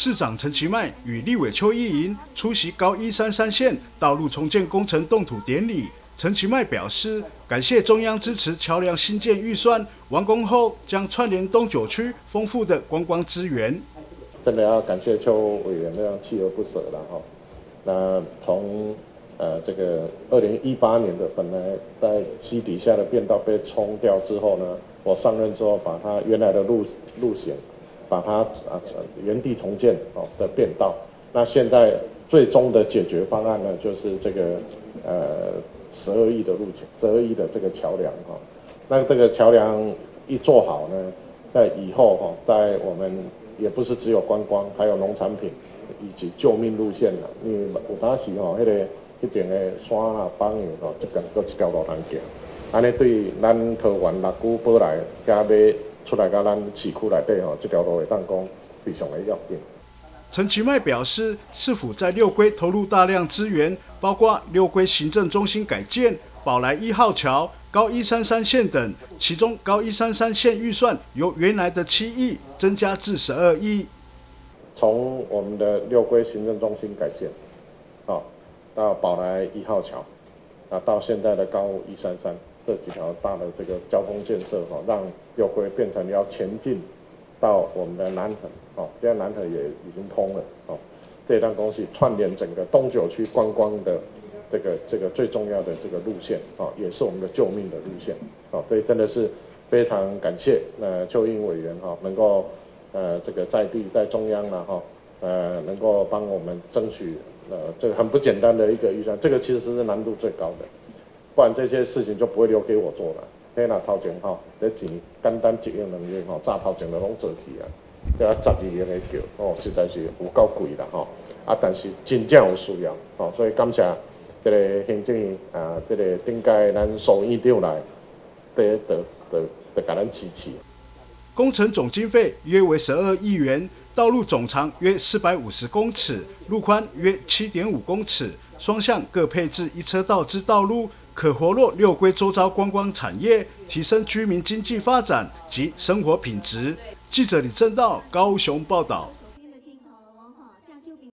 市长陈其迈与立委邱意莹出席高一三三线道路重建工程动土典礼。陈其迈表示，感谢中央支持桥梁新建预算，完工后将串联东九区丰富的观光资源。真的要感谢邱委员那样锲而不舍了哈。那从呃这个二零一八年的本来在溪底下的便道被冲掉之后呢，我上任之后把它原来的路路线。把它啊原地重建哦的变道，那现在最终的解决方案呢，就是这个呃十二亿的路桥，十二亿的这个桥梁哈。那这个桥梁一做好呢，在以后哈，在我们也不是只有观光，还有农产品以及救命路线啦。因为有当时吼，迄个迄边的山啊、帮样吼，这个都一条路通行，安尼对咱桃园六股波来加买。出来到咱市区来对吼，这条路会当讲非常的要紧。陈其迈表示，市府在六龟投入大量资源，包括六龟行政中心改建、宝来一号桥、高一三三线等，其中高一三三线预算由原来的七亿增加至十二亿。从我们的六龟行政中心改建，啊，到宝来一号桥，啊，到现在的高一三三。这几条大的这个交通建设哈，让六龟变成要前进到我们的南横哦，现在南横也已经通了哦。这段东西串联整个东九区观光的这个这个最重要的这个路线啊，也是我们的救命的路线啊。所以真的是非常感谢呃邱英委员哈，能够呃这个在地在中央了哈，呃能够帮我们争取呃这个很不简单的一个预算，这个其实是难度最高的。不然这些事情就不会留给我做了。嘿啦，头前吼，这钱简单一亿两亿吼，炸头前就拢做去啊。要十二亿的叫哦，实在是有够贵啦吼。啊，但是真正有需要哦，所以感谢这个行政啊，这个顶届咱首议长来，得得得得给咱支持。工程总经费约为十二亿元，道路总长约四百五十公尺，路宽约七点五公尺，双向各配置一车道之道路。可活络六龟周遭观光产业，提升居民经济发展及生活品质。记者李正道高雄报道。